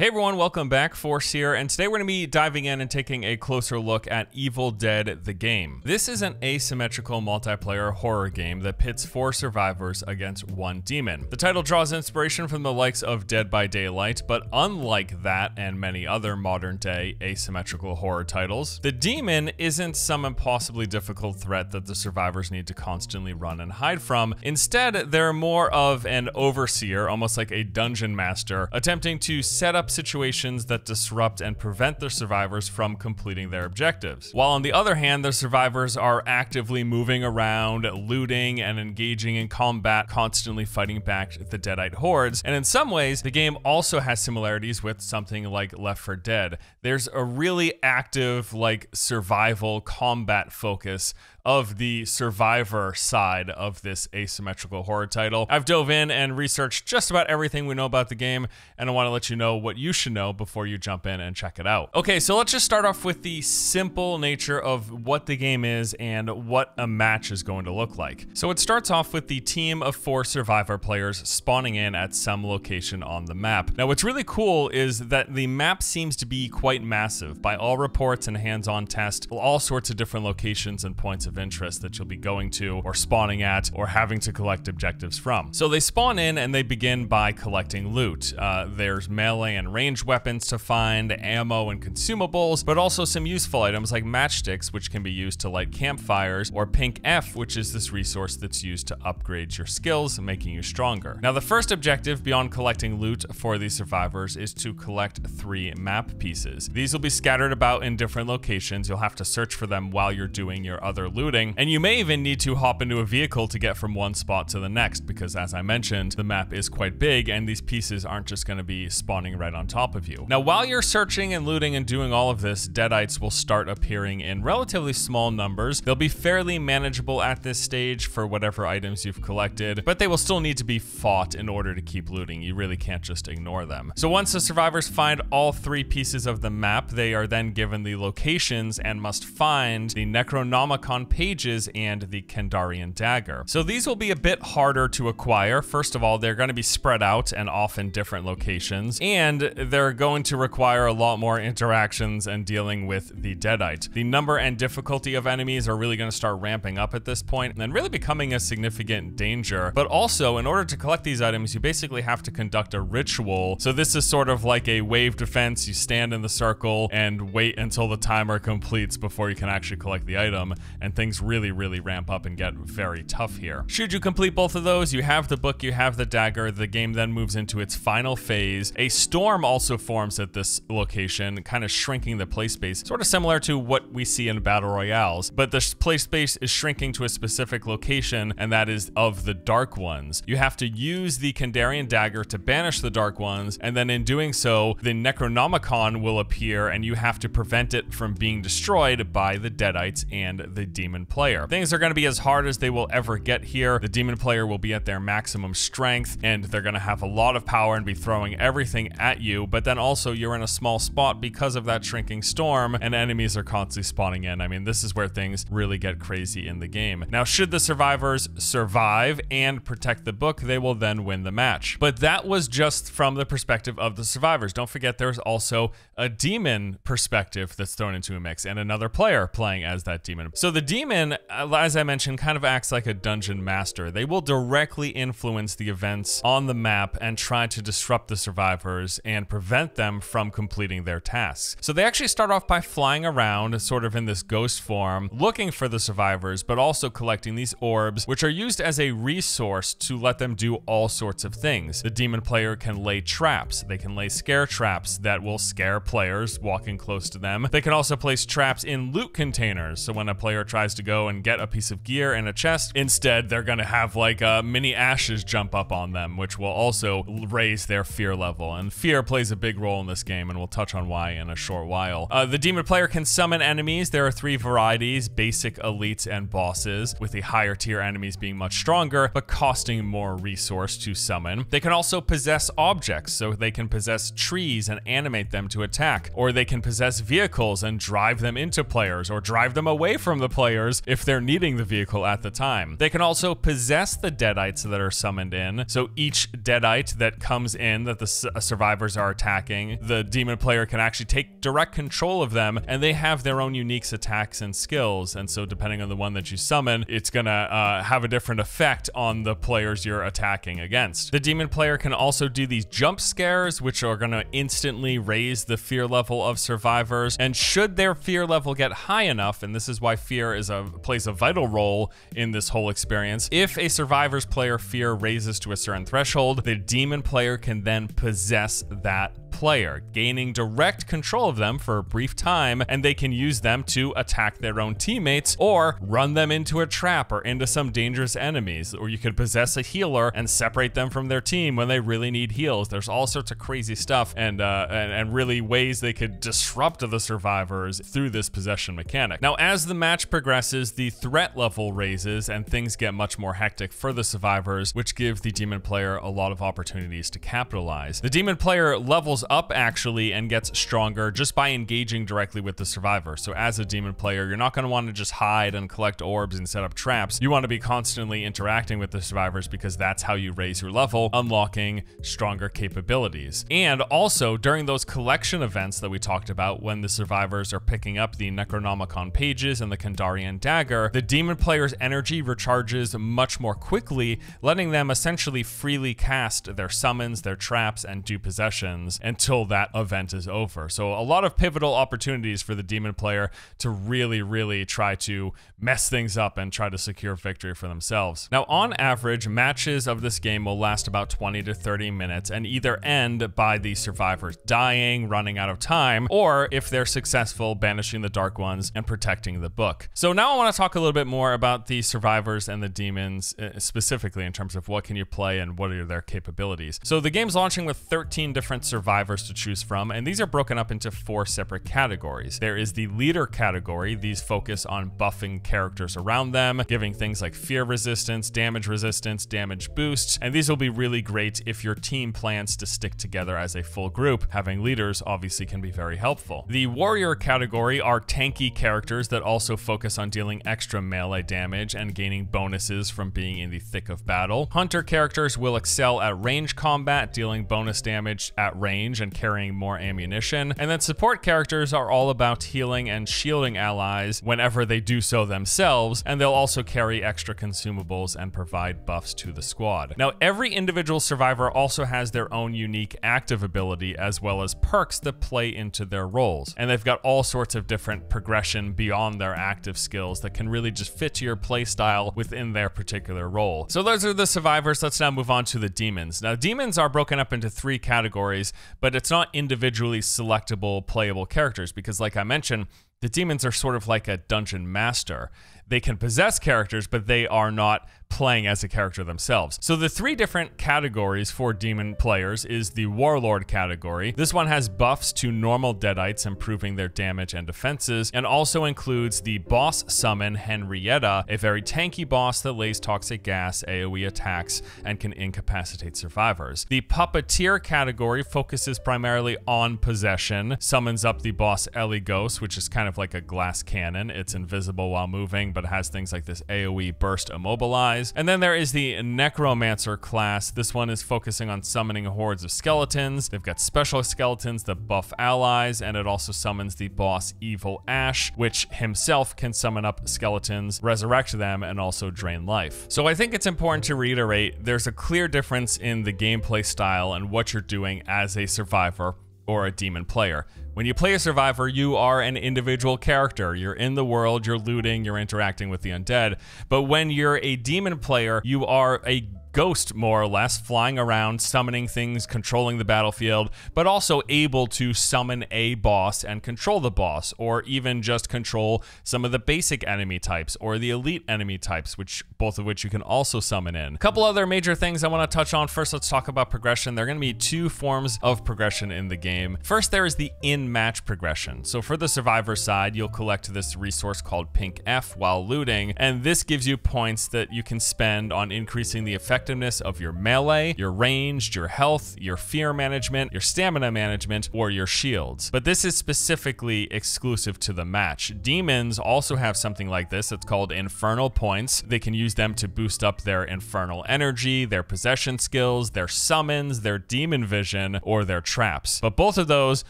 Hey everyone, welcome back. Force here, and today we're to be diving in and taking a closer look at Evil Dead the game. This is an asymmetrical multiplayer horror game that pits four survivors against one demon. The title draws inspiration from the likes of Dead by Daylight, but unlike that and many other modern day asymmetrical horror titles, the demon isn't some impossibly difficult threat that the survivors need to constantly run and hide from. Instead, they're more of an overseer, almost like a dungeon master, attempting to set up situations that disrupt and prevent the survivors from completing their objectives. While on the other hand, the survivors are actively moving around, looting, and engaging in combat, constantly fighting back the Deadite hordes. And in some ways, the game also has similarities with something like Left 4 Dead. There's a really active, like, survival combat focus of the survivor side of this asymmetrical horror title. I've dove in and researched just about everything we know about the game, and I want to let you know what you should know before you jump in and check it out. Okay, so let's just start off with the simple nature of what the game is and what a match is going to look like. So it starts off with the team of four survivor players spawning in at some location on the map. Now, what's really cool is that the map seems to be quite massive. By all reports and hands-on tests, all sorts of different locations and points of interest that you'll be going to or spawning at or having to collect objectives from. So they spawn in and they begin by collecting loot. Uh, there's melee and ranged weapons to find, ammo and consumables, but also some useful items like matchsticks, which can be used to light campfires, or Pink F, which is this resource that's used to upgrade your skills, making you stronger. Now, the first objective beyond collecting loot for these survivors is to collect three map pieces. These will be scattered about in different locations. You'll have to search for them while you're doing your other looting, and you may even need to hop into a vehicle to get from one spot to the next, because as I mentioned, the map is quite big, and these pieces aren't just going to be spawning right on top of you. Now, while you're searching and looting and doing all of this, deadites will start appearing in relatively small numbers. They'll be fairly manageable at this stage for whatever items you've collected, but they will still need to be fought in order to keep looting. You really can't just ignore them. So once the survivors find all three pieces of the map, they are then given the locations and must find the Necronomicon pages and the Kandarian dagger. So these will be a bit harder to acquire. First of all, they're going to be spread out and often different locations, and they're going to require a lot more interactions and dealing with the Deadite. The number and difficulty of enemies are really going to start ramping up at this point and then really becoming a significant danger. But also, in order to collect these items, you basically have to conduct a ritual. So this is sort of like a wave defense. You stand in the circle and wait until the timer completes before you can actually collect the item, and things really, really ramp up and get very tough here. Should you complete both of those, you have the book, you have the dagger, the game then moves into its final phase. A storm also forms at this location, kind of shrinking the play space, sort of similar to what we see in battle royales, but the play space is shrinking to a specific location, and that is of the Dark Ones. You have to use the Kandarian dagger to banish the Dark Ones, and then in doing so, the Necronomicon will appear, and you have to prevent it from being destroyed by the Deadites and the Demon player. Things are going to be as hard as they will ever get here. The Demon player will be at their maximum strength, and they're going to have a lot of power and be throwing everything at you, but then also you're in a small spot because of that shrinking storm, and enemies are constantly spawning in. I mean, this is where things really get crazy in the game. Now, should the survivors survive and protect the book, they will then win the match. But that was just from the perspective of the survivors. Don't forget there's also a demon perspective that's thrown into a mix and another player playing as that demon. So the demon, Uh, as I mentioned, kind of acts like a dungeon master. They will directly influence the events on the map and try to disrupt the survivors and prevent them from completing their tasks. So they actually start off by flying around, sort of in this ghost form, looking for the survivors, but also collecting these orbs, which are used as a resource to let them do all sorts of things. The demon player can lay traps. They can lay scare traps that will scare players walking close to them. They can also place traps in loot containers. So when a player tries to go and get a piece of gear and a chest, instead they're going to have like uh, mini ashes jump up on them, which will also raise their fear level. And fear plays a big role in this game, and we'll touch on why in a short while. Uh, the demon player can summon enemies. There are three varieties, basic, elites, and bosses, with the higher tier enemies being much stronger, but costing more resource to summon. They can also possess objects, so they can possess trees and animate them to attack, or they can possess vehicles and drive them into players, or drive them away from the players if they're needing the vehicle at the time. They can also possess the deadites that are summoned in, so each deadite that comes in that the survivors survivors are attacking, the demon player can actually take direct control of them and they have their own unique attacks and skills. And so, depending on the one that you summon, it's gonna uh, have a different effect on the players you're attacking against. The demon player can also do these jump scares, which are gonna instantly raise the fear level of survivors. And should their fear level get high enough, and this is why fear is a plays a vital role in this whole experience, if a survivor's player fear raises to a certain threshold, the demon player can then possess that player, gaining direct control of them for a brief time, and they can use them to attack their own teammates or run them into a trap or into some dangerous enemies. Or you could possess a healer and separate them from their team when they really need heals. There's all sorts of crazy stuff and, uh, and, and really ways they could disrupt the survivors through this possession mechanic. Now, as the match progresses, the threat level raises and things get much more hectic for the survivors, which give the demon player a lot of opportunities to capitalize. The demon player levels up actually and gets stronger just by engaging directly with the survivor. So as a demon player, you're not going to want to just hide and collect orbs and set up traps. You want to be constantly interacting with the survivors because that's how you raise your level, unlocking stronger capabilities. And also during those collection events that we talked about when the survivors are picking up the Necronomicon pages and the Kandarian dagger, the demon player's energy recharges much more quickly, letting them essentially freely cast their summons, their traps, and do possessions until that event is over. So a lot of pivotal opportunities for the demon player to really, really try to mess things up and try to secure victory for themselves. Now, on average, matches of this game will last about 20 to 30 minutes and either end by the survivors dying, running out of time, or if they're successful, banishing the Dark Ones and protecting the book. So now I want to talk a little bit more about the survivors and the demons uh, specifically in terms of what can you play and what are their capabilities. So the game's launching with 13 different survivors to choose from, and these are broken up into four separate categories. There is the leader category. These focus on buffing characters around them, giving things like fear resistance, damage resistance, damage boosts, and these will be really great if your team plans to stick together as a full group. Having leaders obviously can be very helpful. The warrior category are tanky characters that also focus on dealing extra melee damage and gaining bonuses from being in the thick of battle. Hunter characters will excel at range combat, dealing bonus damage at range and carrying more ammunition. And then support characters are all about healing and shielding allies whenever they do so themselves, and they'll also carry extra consumables and provide buffs to the squad. Now, every individual survivor also has their own unique active ability as well as perks that play into their roles. And they've got all sorts of different progression beyond their active skills that can really just fit to your playstyle within their particular role. So those are the survivors. Let's now move on to the demons. Now, demons are broken up into three categories, but it's not individually selectable playable characters because, like I mentioned, the demons are sort of like a dungeon master. They can possess characters, but they are not playing as a character themselves. So the three different categories for demon players is the warlord category. This one has buffs to normal deadites, improving their damage and defenses, and also includes the boss summon Henrietta, a very tanky boss that lays toxic gas, AoE attacks, and can incapacitate survivors. The puppeteer category focuses primarily on possession, summons up the boss Eligos, which is kind of like a glass cannon. It's invisible while moving, but has things like this AoE burst immobilize and then there is the Necromancer class. This one is focusing on summoning hordes of skeletons. They've got special skeletons that buff allies, and it also summons the boss Evil Ash, which himself can summon up skeletons, resurrect them, and also drain life. So I think it's important to reiterate there's a clear difference in the gameplay style and what you're doing as a survivor or a demon player. When you play a survivor, you are an individual character. You're in the world, you're looting, you're interacting with the undead. But when you're a demon player, you are a ghost, more or less, flying around, summoning things, controlling the battlefield, but also able to summon a boss and control the boss, or even just control some of the basic enemy types or the elite enemy types, which both of which you can also summon in. A couple other major things I want to touch on. First, let's talk about progression. There are going to be two forms of progression in the game. First, there is the in-match progression. So for the survivor side, you'll collect this resource called Pink F while looting, and this gives you points that you can spend on increasing the effect effectiveness of your melee, your ranged, your health, your fear management, your stamina management, or your shields. But this is specifically exclusive to the match. Demons also have something like this. It's called Infernal Points. They can use them to boost up their infernal energy, their possession skills, their summons, their demon vision, or their traps. But both of those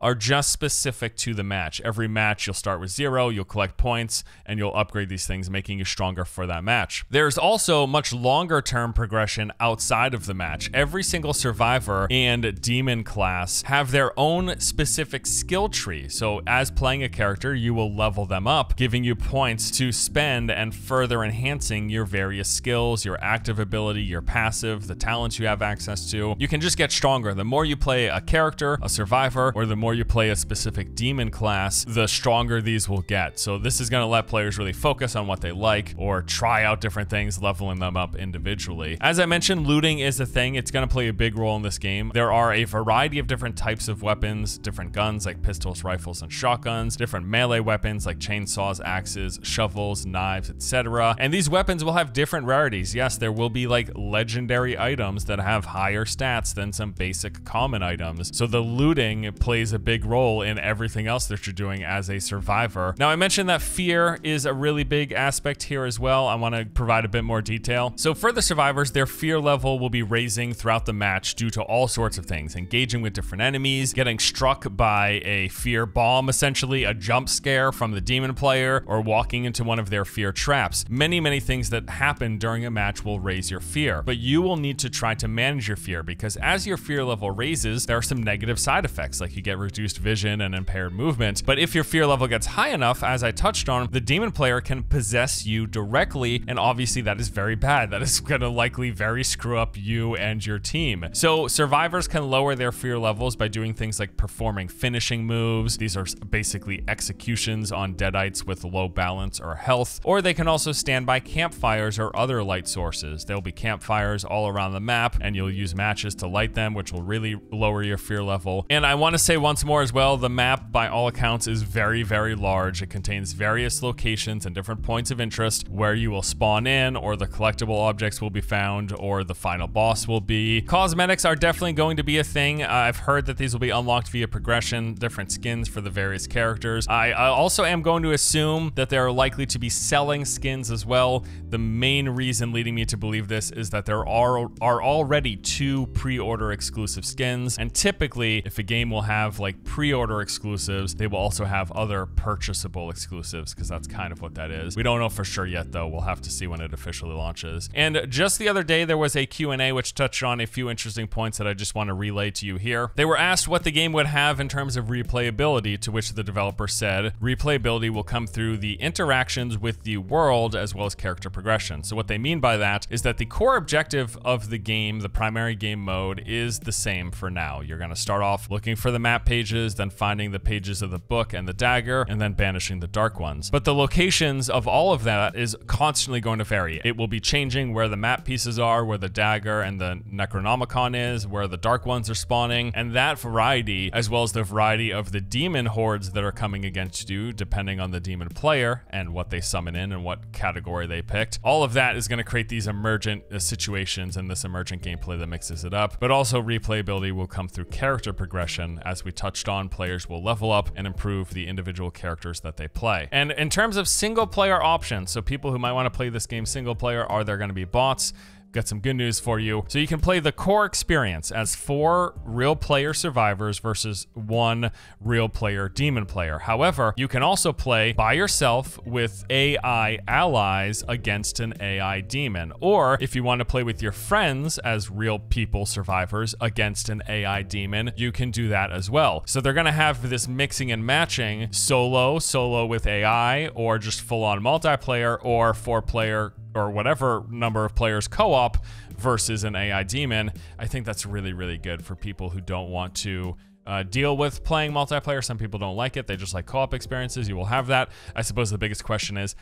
are just specific to the match. Every match you'll start with zero, you'll collect points, and you'll upgrade these things, making you stronger for that match. There's also much longer term progression outside of the match. Every single survivor and demon class have their own specific skill tree. So as playing a character, you will level them up, giving you points to spend and further enhancing your various skills, your active ability, your passive, the talents you have access to. You can just get stronger. The more you play a character, a survivor, or the more you play a specific demon class, the stronger these will get. So this is going to let players really focus on what they like or try out different things, leveling them up individually. As I mentioned, looting is a thing. It's going to play a big role in this game. There are a variety of different types of weapons, different guns like pistols, rifles, and shotguns, different melee weapons like chainsaws, axes, shovels, knives, etc. And these weapons will have different rarities. Yes, there will be like legendary items that have higher stats than some basic common items. So the looting plays a big role in everything else that you're doing as a survivor. Now, I mentioned that fear is a really big aspect here as well. I want to provide a bit more detail. So for the survivors, their fear level will be raising throughout the match due to all sorts of things, engaging with different enemies, getting struck by a fear bomb, essentially a jump scare from the demon player, or walking into one of their fear traps. Many, many things that happen during a match will raise your fear, but you will need to try to manage your fear because as your fear level raises, there are some negative side effects, like you get reduced vision and impaired movement. But if your fear level gets high enough, as I touched on, the demon player can possess you directly, and obviously that is very bad. That is gonna likely very screw up you and your team. So survivors can lower their fear levels by doing things like performing finishing moves. These are basically executions on deadites with low balance or health, or they can also stand by campfires or other light sources. There'll be campfires all around the map, and you'll use matches to light them, which will really lower your fear level. And I want to say once more as well, the map, by all accounts, is very, very large. It contains various locations and different points of interest where you will spawn in, or the collectible objects will be found, or the final boss will be. Cosmetics are definitely going to be a thing. Uh, I've heard that these will be unlocked via progression, different skins for the various characters. I, I also am going to assume that there are likely to be selling skins as well. The main reason leading me to believe this is that there are, are already two pre-order exclusive skins, and typically, if a game will have like pre-order exclusives, they will also have other purchasable exclusives, because that's kind of what that is. We don't know for sure yet, though. We'll have to see when it officially launches. And just the other day, there was a Q&A which touched on a few interesting points that I just want to relay to you here. They were asked what the game would have in terms of replayability, to which the developer said, replayability will come through the interactions with the world as well as character progression. So what they mean by that is that the core objective of the game, the primary game mode, is the same for now. You're going to start off looking for the map pages, then finding the pages of the book and the dagger, and then banishing the dark ones. But the locations of all of that is constantly going to vary. It will be changing where the map pieces are, where the dagger and the Necronomicon is, where the dark ones are spawning, and that variety, as well as the variety of the demon hordes that are coming against you, depending on the demon player and what they summon in and what category they picked. All of that is going to create these emergent uh, situations and this emergent gameplay that mixes it up. But also replayability will come through character progression. As we touched on, players will level up and improve the individual characters that they play. And in terms of single player options, so people who might want to play this game single player, are there going to be bots? Got some good news for you. So you can play the core experience as four real player survivors versus one real player demon player. However, you can also play by yourself with AI allies against an AI demon. Or if you want to play with your friends as real people survivors against an AI demon, you can do that as well. So they're going to have this mixing and matching solo, solo with AI, or just full on multiplayer, or four player or whatever number of players co-op versus an AI demon, I think that's really, really good for people who don't want to uh, deal with playing multiplayer. Some people don't like it. They just like co-op experiences. You will have that. I suppose the biggest question is,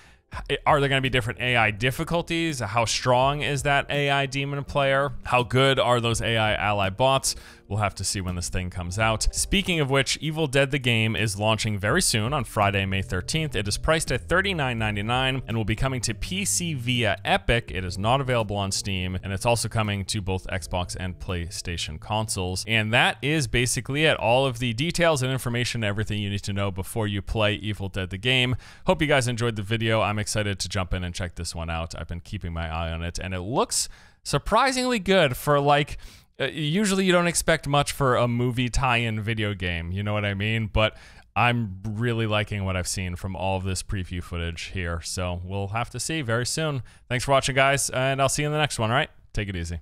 are there going to be different AI difficulties? How strong is that AI demon player? How good are those AI ally bots? We'll have to see when this thing comes out. Speaking of which, Evil Dead the game is launching very soon on Friday, May 13th. It is priced at $39.99 and will be coming to PC via Epic. It is not available on Steam, and it's also coming to both Xbox and PlayStation consoles. And that is basically it. All of the details and information, everything you need to know before you play Evil Dead the game. Hope you guys enjoyed the video. I'm excited to jump in and check this one out. I've been keeping my eye on it, and it looks surprisingly good for like uh, usually you don't expect much for a movie tie-in video game, you know what I mean? But I'm really liking what I've seen from all of this preview footage here. So we'll have to see very soon. Thanks for watching, guys, and I'll see you in the next one, all right? Take it easy.